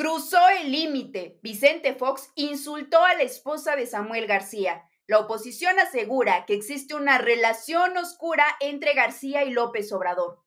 Cruzó el límite. Vicente Fox insultó a la esposa de Samuel García. La oposición asegura que existe una relación oscura entre García y López Obrador.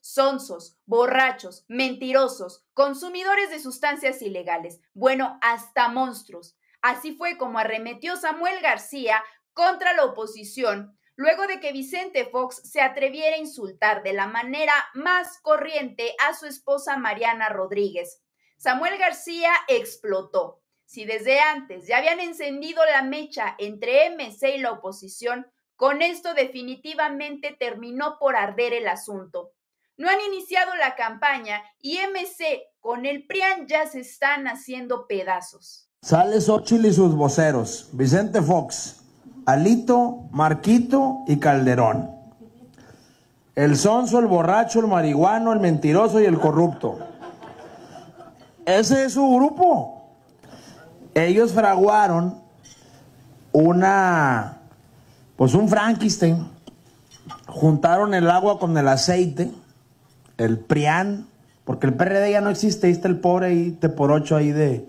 Sonsos, borrachos, mentirosos, consumidores de sustancias ilegales, bueno, hasta monstruos. Así fue como arremetió Samuel García contra la oposición luego de que Vicente Fox se atreviera a insultar de la manera más corriente a su esposa Mariana Rodríguez. Samuel García explotó. Si desde antes ya habían encendido la mecha entre MC y la oposición, con esto definitivamente terminó por arder el asunto. No han iniciado la campaña y MC con el PRIAN ya se están haciendo pedazos. Sale Xochitl y sus voceros, Vicente Fox, Alito, Marquito y Calderón. El sonso, el borracho, el marihuano, el mentiroso y el corrupto. Ese es su grupo. Ellos fraguaron una, pues un Frankenstein. Juntaron el agua con el aceite, el prián, porque el PRD ya no existe, está el pobre ahí te por ocho ahí de,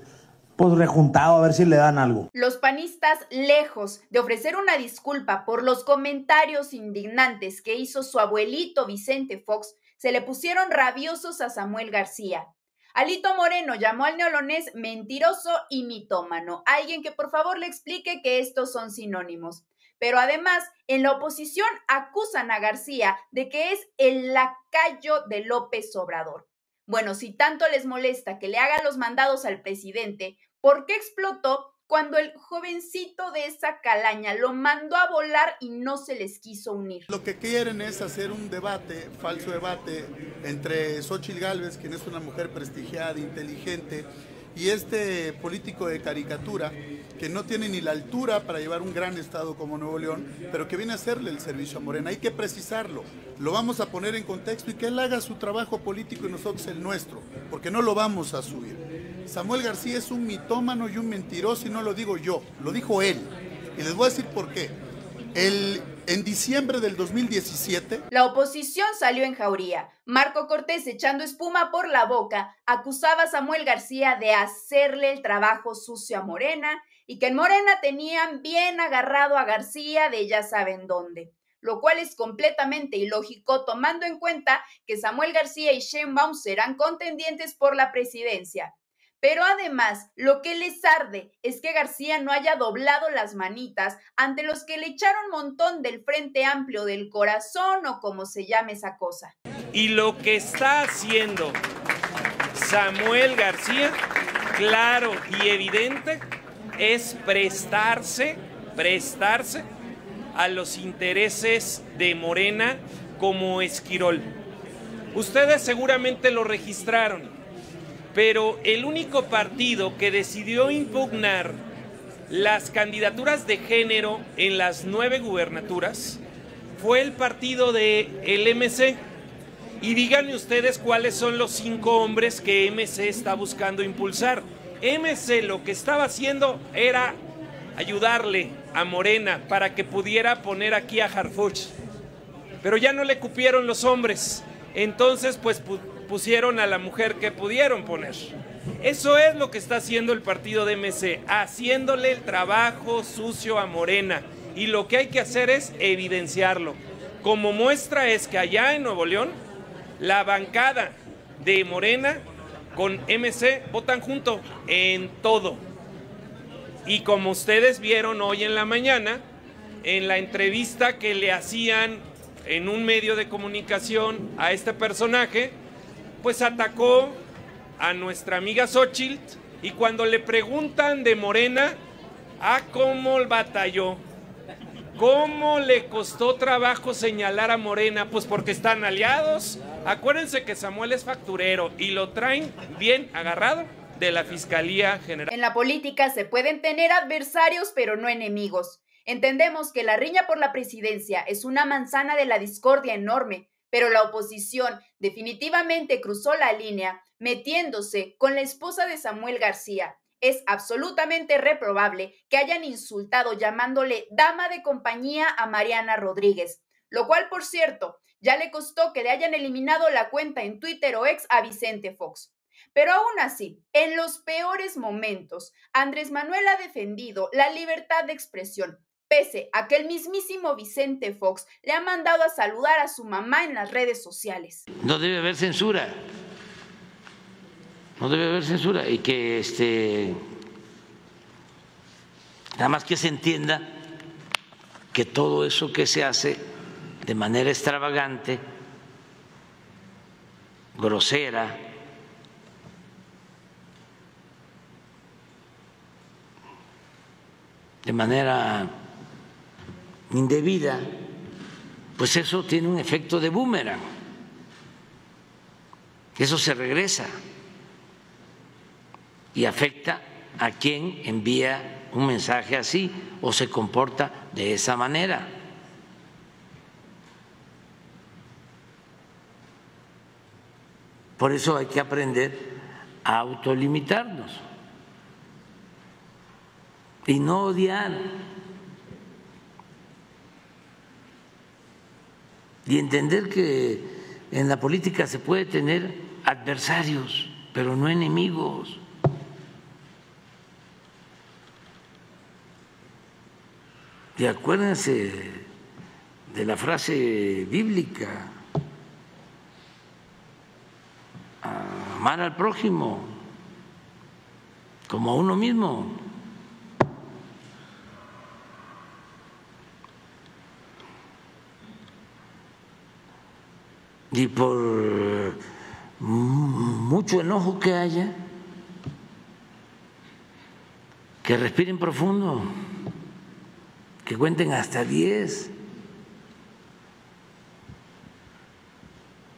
pues rejuntado a ver si le dan algo. Los panistas, lejos de ofrecer una disculpa por los comentarios indignantes que hizo su abuelito Vicente Fox, se le pusieron rabiosos a Samuel García. Alito Moreno llamó al neolonés mentiroso y mitómano, alguien que por favor le explique que estos son sinónimos. Pero además, en la oposición acusan a García de que es el lacayo de López Obrador. Bueno, si tanto les molesta que le haga los mandados al presidente, ¿por qué explotó cuando el jovencito de esa calaña lo mandó a volar y no se les quiso unir. Lo que quieren es hacer un debate, falso debate, entre Xochitl Gálvez, quien es una mujer prestigiada, inteligente, y este político de caricatura que no tiene ni la altura para llevar un gran estado como Nuevo León, pero que viene a hacerle el servicio a Morena. Hay que precisarlo, lo vamos a poner en contexto y que él haga su trabajo político y nosotros el nuestro, porque no lo vamos a subir. Samuel García es un mitómano y un mentiroso y no lo digo yo, lo dijo él. Y les voy a decir por qué. El, en diciembre del 2017... La oposición salió en jauría. Marco Cortés, echando espuma por la boca, acusaba a Samuel García de hacerle el trabajo sucio a Morena y que en Morena tenían bien agarrado a García de ya saben dónde lo cual es completamente ilógico tomando en cuenta que Samuel García y Sheinbaum serán contendientes por la presidencia. Pero además, lo que les arde es que García no haya doblado las manitas ante los que le echaron montón del Frente Amplio del Corazón o como se llame esa cosa. Y lo que está haciendo Samuel García, claro y evidente, es prestarse, prestarse a los intereses de Morena como Esquirol. Ustedes seguramente lo registraron pero el único partido que decidió impugnar las candidaturas de género en las nueve gubernaturas fue el partido de el MC. Y díganme ustedes cuáles son los cinco hombres que MC está buscando impulsar. MC lo que estaba haciendo era ayudarle a Morena para que pudiera poner aquí a Harfuch. Pero ya no le cupieron los hombres. Entonces, pues pusieron a la mujer que pudieron poner. Eso es lo que está haciendo el partido de MC, haciéndole el trabajo sucio a Morena. Y lo que hay que hacer es evidenciarlo. Como muestra es que allá en Nuevo León, la bancada de Morena con MC votan junto en todo. Y como ustedes vieron hoy en la mañana, en la entrevista que le hacían en un medio de comunicación a este personaje, pues atacó a nuestra amiga Xochitl y cuando le preguntan de Morena, ah, cómo batalló, cómo le costó trabajo señalar a Morena, pues porque están aliados. Acuérdense que Samuel es facturero y lo traen bien agarrado de la Fiscalía General. En la política se pueden tener adversarios, pero no enemigos. Entendemos que la riña por la presidencia es una manzana de la discordia enorme, pero la oposición definitivamente cruzó la línea metiéndose con la esposa de Samuel García. Es absolutamente reprobable que hayan insultado llamándole dama de compañía a Mariana Rodríguez, lo cual, por cierto, ya le costó que le hayan eliminado la cuenta en Twitter o ex a Vicente Fox. Pero aún así, en los peores momentos, Andrés Manuel ha defendido la libertad de expresión, pese a que el mismísimo Vicente Fox le ha mandado a saludar a su mamá en las redes sociales. No debe haber censura. No debe haber censura y que este nada más que se entienda que todo eso que se hace de manera extravagante, grosera, de manera indebida, pues eso tiene un efecto de boomerang. Eso se regresa y afecta a quien envía un mensaje así o se comporta de esa manera. Por eso hay que aprender a autolimitarnos y no odiar. Y entender que en la política se puede tener adversarios, pero no enemigos. Y acuérdense de la frase bíblica, amar al prójimo como a uno mismo. Y por mucho enojo que haya, que respiren profundo que cuenten hasta 10.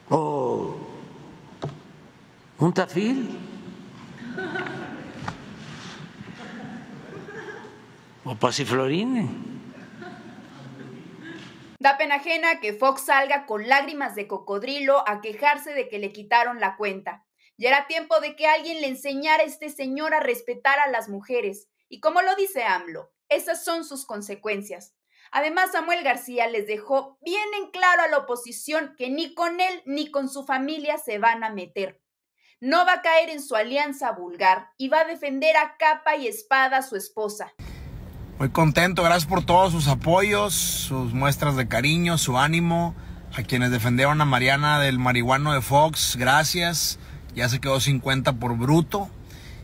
O un tafil. O pasiflorine. Da pena ajena que Fox salga con lágrimas de cocodrilo a quejarse de que le quitaron la cuenta. Ya era tiempo de que alguien le enseñara a este señor a respetar a las mujeres. Y como lo dice AMLO, esas son sus consecuencias. Además, Samuel García les dejó bien en claro a la oposición que ni con él ni con su familia se van a meter. No va a caer en su alianza vulgar y va a defender a capa y espada a su esposa. Muy contento, gracias por todos sus apoyos, sus muestras de cariño, su ánimo. A quienes defendieron a Mariana del marihuano de Fox, gracias. Ya se quedó 50 por bruto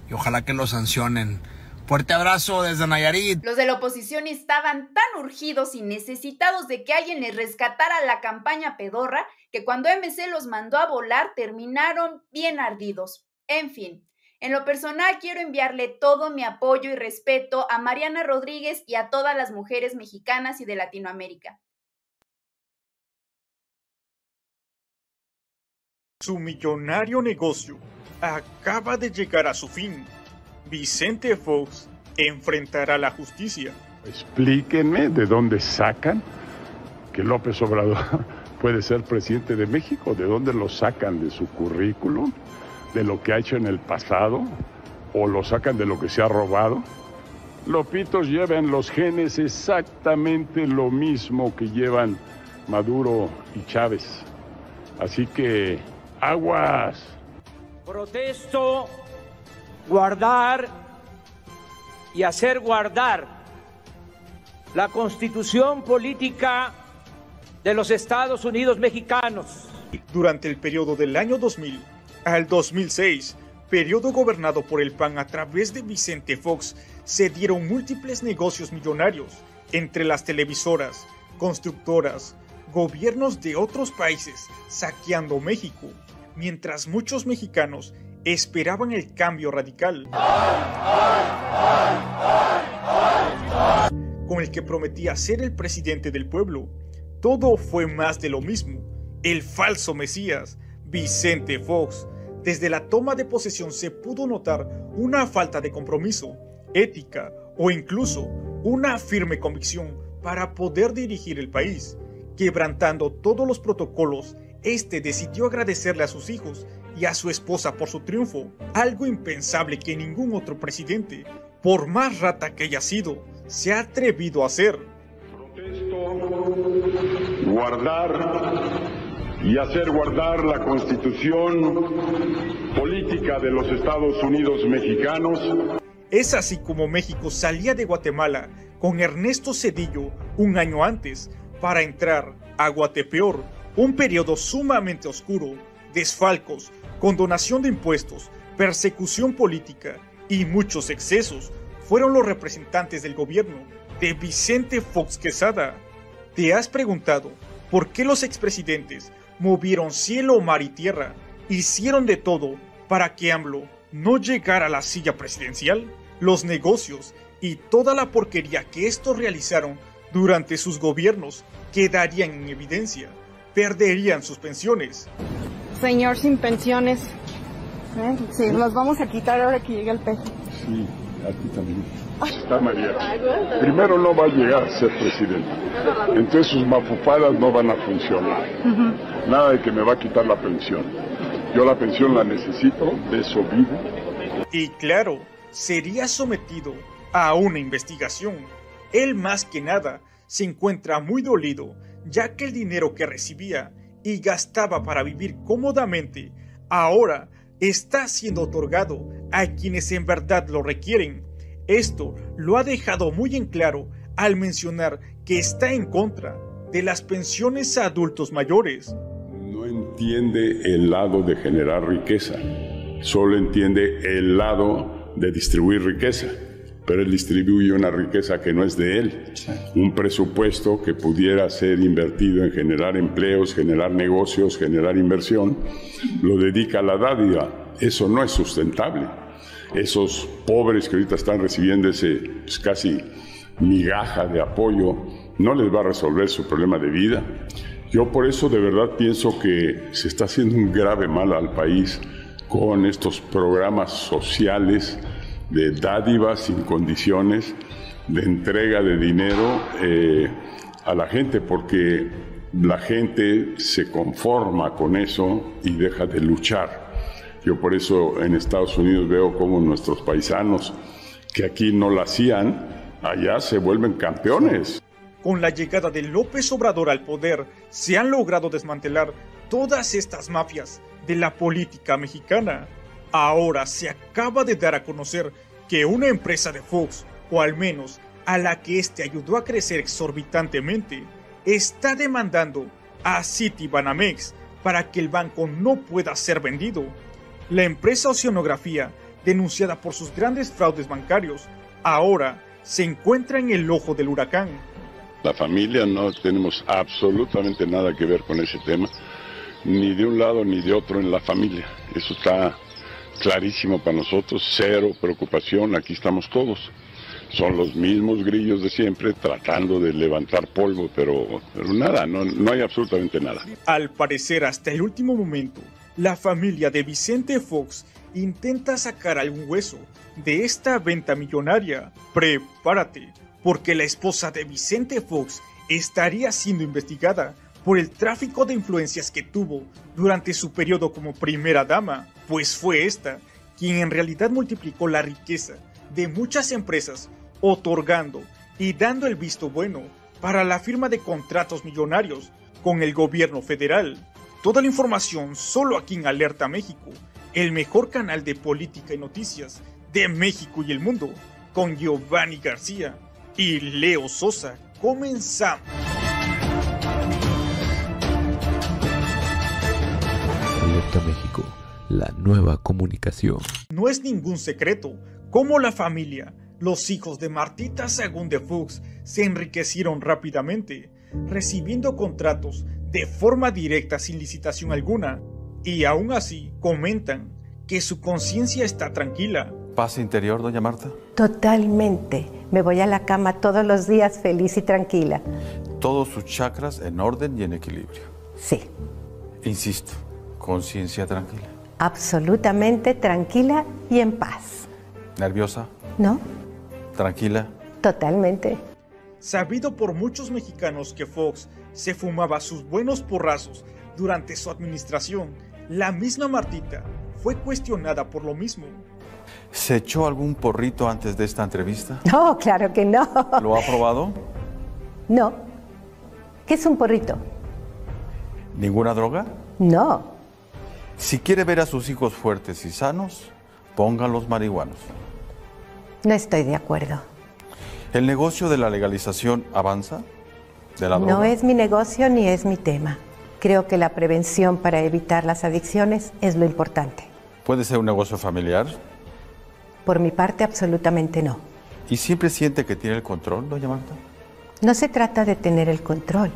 y ojalá que lo sancionen. Fuerte abrazo desde Nayarit. Los de la oposición estaban tan urgidos y necesitados de que alguien les rescatara la campaña pedorra que cuando MC los mandó a volar terminaron bien ardidos. En fin, en lo personal quiero enviarle todo mi apoyo y respeto a Mariana Rodríguez y a todas las mujeres mexicanas y de Latinoamérica. Su millonario negocio acaba de llegar a su fin Vicente Fox enfrentará la justicia. Explíquenme de dónde sacan que López Obrador puede ser presidente de México, de dónde lo sacan de su currículum, de lo que ha hecho en el pasado, o lo sacan de lo que se ha robado. Lopitos llevan los genes exactamente lo mismo que llevan Maduro y Chávez. Así que, aguas. Protesto guardar y hacer guardar la constitución política de los Estados Unidos mexicanos. Durante el periodo del año 2000 al 2006, periodo gobernado por el PAN a través de Vicente Fox, se dieron múltiples negocios millonarios entre las televisoras, constructoras, gobiernos de otros países saqueando México, mientras muchos mexicanos esperaban el cambio radical con el que prometía ser el presidente del pueblo. Todo fue más de lo mismo. El falso Mesías, Vicente Fox. Desde la toma de posesión se pudo notar una falta de compromiso, ética o incluso una firme convicción para poder dirigir el país. Quebrantando todos los protocolos, este decidió agradecerle a sus hijos y a su esposa por su triunfo, algo impensable que ningún otro presidente, por más rata que haya sido, se ha atrevido a hacer. Protesto, guardar y hacer guardar la Constitución política de los Estados Unidos mexicanos. Es así como México salía de Guatemala con Ernesto Cedillo un año antes para entrar a Guatepeor, un periodo sumamente oscuro, desfalcos, condonación de impuestos, persecución política y muchos excesos fueron los representantes del gobierno de Vicente Fox Quesada. ¿Te has preguntado por qué los expresidentes movieron cielo, mar y tierra, hicieron de todo para que AMLO no llegara a la silla presidencial? Los negocios y toda la porquería que estos realizaron durante sus gobiernos quedarían en evidencia, perderían sus pensiones. Señor sin pensiones, ¿eh? sí, los vamos a quitar ahora que llegue el peso. Sí, a ti también. Está María. Primero no va a llegar a ser presidente. Entonces sus mafufadas no van a funcionar. Nada de que me va a quitar la pensión. Yo la pensión la necesito, de eso vivo. Y claro, sería sometido a una investigación. Él más que nada se encuentra muy dolido, ya que el dinero que recibía y gastaba para vivir cómodamente, ahora está siendo otorgado a quienes en verdad lo requieren. Esto lo ha dejado muy en claro al mencionar que está en contra de las pensiones a adultos mayores. No entiende el lado de generar riqueza, solo entiende el lado de distribuir riqueza pero él distribuye una riqueza que no es de él. Un presupuesto que pudiera ser invertido en generar empleos, generar negocios, generar inversión, lo dedica a la dádiva. Eso no es sustentable. Esos pobres que ahorita están recibiendo ese pues, casi migaja de apoyo, no les va a resolver su problema de vida. Yo por eso de verdad pienso que se está haciendo un grave mal al país con estos programas sociales de dádivas sin condiciones, de entrega de dinero eh, a la gente, porque la gente se conforma con eso y deja de luchar. Yo por eso en Estados Unidos veo como nuestros paisanos que aquí no la hacían, allá se vuelven campeones. Con la llegada de López Obrador al poder, se han logrado desmantelar todas estas mafias de la política mexicana. Ahora se acaba de dar a conocer que una empresa de Fox, o al menos a la que éste ayudó a crecer exorbitantemente, está demandando a Citibanamex para que el banco no pueda ser vendido. La empresa Oceanografía, denunciada por sus grandes fraudes bancarios, ahora se encuentra en el ojo del huracán. La familia no tenemos absolutamente nada que ver con ese tema, ni de un lado ni de otro en la familia. Eso está clarísimo para nosotros, cero preocupación, aquí estamos todos. Son los mismos grillos de siempre tratando de levantar polvo, pero, pero nada, no, no hay absolutamente nada. Al parecer, hasta el último momento, la familia de Vicente Fox intenta sacar algún hueso de esta venta millonaria. Prepárate, porque la esposa de Vicente Fox estaría siendo investigada por el tráfico de influencias que tuvo durante su periodo como primera dama, pues fue esta quien en realidad multiplicó la riqueza de muchas empresas, otorgando y dando el visto bueno para la firma de contratos millonarios con el gobierno federal. Toda la información solo aquí en Alerta México, el mejor canal de política y noticias de México y el mundo, con Giovanni García y Leo Sosa. Comenzamos. México, la nueva comunicación. No es ningún secreto cómo la familia, los hijos de Martita Sagún de Fuchs, se enriquecieron rápidamente, recibiendo contratos de forma directa sin licitación alguna, y aún así comentan que su conciencia está tranquila. ¿Paz interior, doña Marta? Totalmente. Me voy a la cama todos los días feliz y tranquila. Todos sus chakras en orden y en equilibrio. Sí. Insisto, conciencia tranquila. Absolutamente tranquila y en paz. ¿Nerviosa? ¿No? ¿Tranquila? Totalmente. Sabido por muchos mexicanos que Fox se fumaba sus buenos porrazos durante su administración, la misma Martita fue cuestionada por lo mismo. ¿Se echó algún porrito antes de esta entrevista? No, claro que no. ¿Lo ha probado? No. ¿Qué es un porrito? ¿Ninguna droga? No. Si quiere ver a sus hijos fuertes y sanos, póngalos marihuanos. No estoy de acuerdo. ¿El negocio de la legalización avanza? ¿De la droga? No es mi negocio ni es mi tema. Creo que la prevención para evitar las adicciones es lo importante. ¿Puede ser un negocio familiar? Por mi parte, absolutamente no. ¿Y siempre siente que tiene el control, doña Marta? No se trata de tener el control.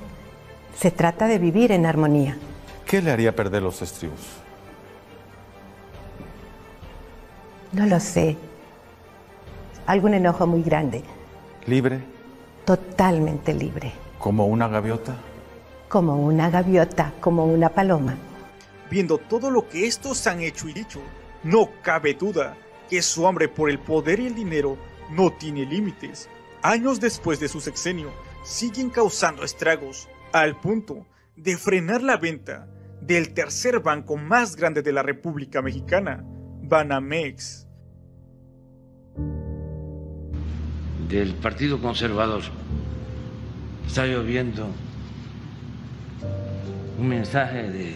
Se trata de vivir en armonía. ¿Qué le haría perder los estribos? No lo sé. Algún enojo muy grande. ¿Libre? Totalmente libre. ¿Como una gaviota? Como una gaviota, como una paloma. Viendo todo lo que estos han hecho y dicho, no cabe duda que su hambre por el poder y el dinero no tiene límites. Años después de su sexenio, siguen causando estragos al punto de frenar la venta del tercer banco más grande de la República Mexicana, Banamex. Del Partido Conservador está lloviendo un mensaje de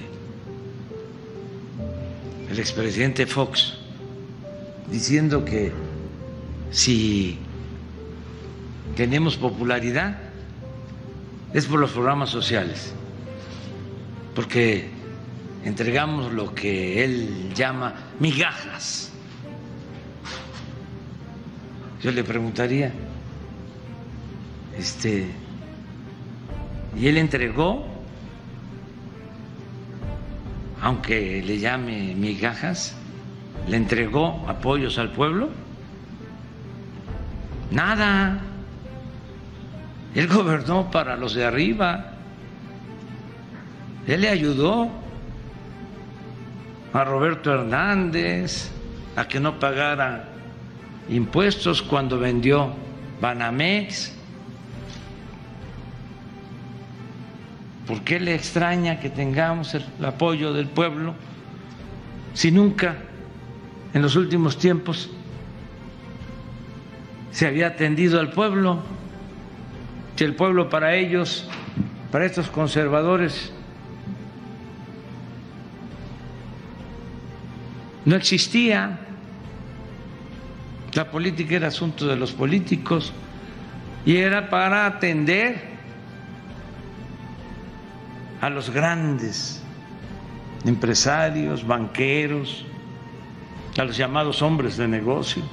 el expresidente Fox diciendo que si tenemos popularidad es por los programas sociales, porque entregamos lo que él llama migajas. Yo le preguntaría, este, y él entregó, aunque le llame migajas, le entregó apoyos al pueblo. Nada. Él gobernó para los de arriba. Él le ayudó a Roberto Hernández a que no pagara impuestos cuando vendió Banamex. ¿Por qué le extraña que tengamos el apoyo del pueblo si nunca en los últimos tiempos se había atendido al pueblo? Si el pueblo para ellos, para estos conservadores, no existía. La política era asunto de los políticos y era para atender a los grandes empresarios, banqueros, a los llamados hombres de negocio.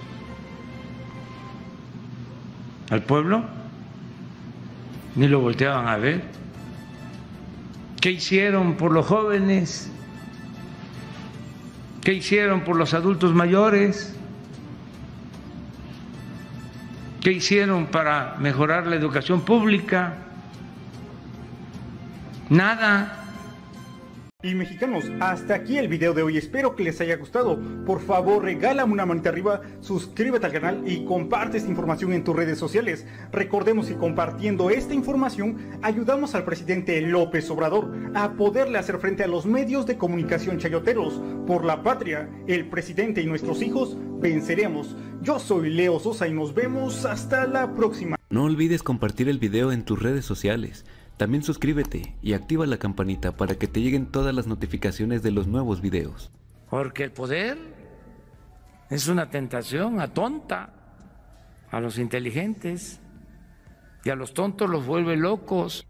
Al pueblo ni lo volteaban a ver. ¿Qué hicieron por los jóvenes? ¿Qué hicieron por los adultos mayores? ¿Qué hicieron para mejorar la educación pública? Nada. Y mexicanos, hasta aquí el video de hoy. Espero que les haya gustado. Por favor, regálame una manita arriba, suscríbete al canal y comparte esta información en tus redes sociales. Recordemos que compartiendo esta información ayudamos al presidente López Obrador a poderle hacer frente a los medios de comunicación chayoteros. Por la patria, el presidente y nuestros hijos venceremos. Yo soy Leo Sosa y nos vemos hasta la próxima. No olvides compartir el video en tus redes sociales. También suscríbete y activa la campanita para que te lleguen todas las notificaciones de los nuevos videos. Porque el poder es una tentación atonta a los inteligentes y a los tontos los vuelve locos.